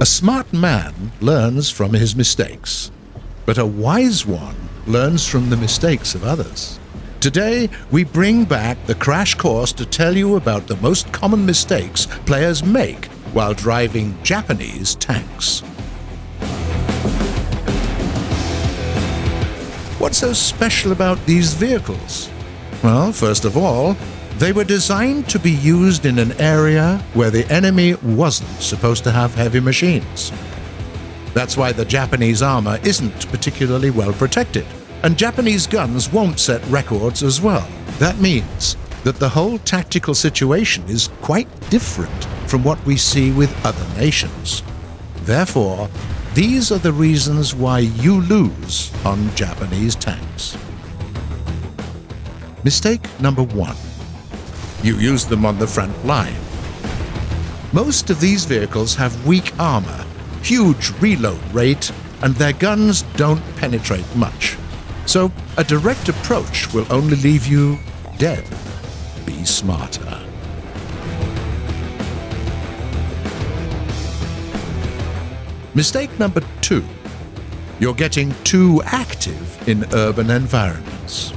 A smart man learns from his mistakes, but a wise one learns from the mistakes of others. Today, we bring back the crash course to tell you about the most common mistakes players make while driving Japanese tanks. What's so special about these vehicles? Well, first of all, they were designed to be used in an area where the enemy wasn't supposed to have heavy machines. That's why the Japanese armor isn't particularly well protected, and Japanese guns won't set records as well. That means that the whole tactical situation is quite different from what we see with other nations. Therefore, these are the reasons why you lose on Japanese tanks. Mistake number one. You use them on the front line. Most of these vehicles have weak armor, huge reload rate, and their guns don't penetrate much. So a direct approach will only leave you dead. Be smarter. Mistake number two. You're getting too active in urban environments.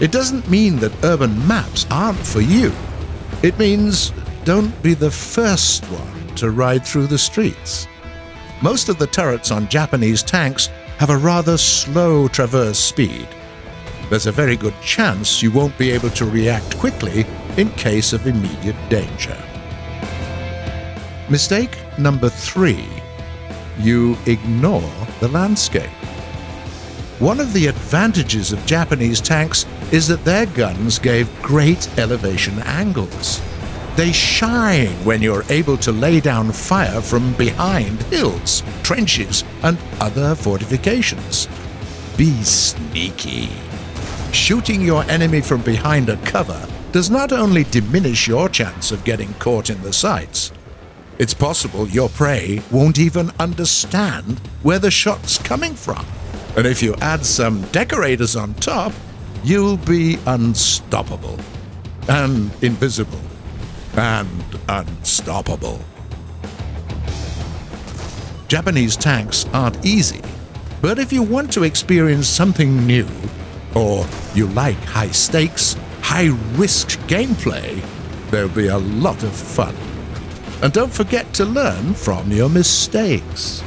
It doesn't mean that urban maps aren't for you. It means don't be the first one to ride through the streets. Most of the turrets on Japanese tanks have a rather slow traverse speed. There's a very good chance you won't be able to react quickly in case of immediate danger. Mistake number three you ignore the landscape. One of the advantages of Japanese tanks is that their guns gave great elevation angles. They shine when you're able to lay down fire from behind hills, trenches, and other fortifications. Be sneaky. Shooting your enemy from behind a cover does not only diminish your chance of getting caught in the sights, it's possible your prey won't even understand where the shot's coming from. And if you add some decorators on top, you'll be unstoppable. And invisible. And unstoppable. Japanese tanks aren't easy, but if you want to experience something new, or you like high stakes, high risk gameplay, there'll be a lot of fun. And don't forget to learn from your mistakes.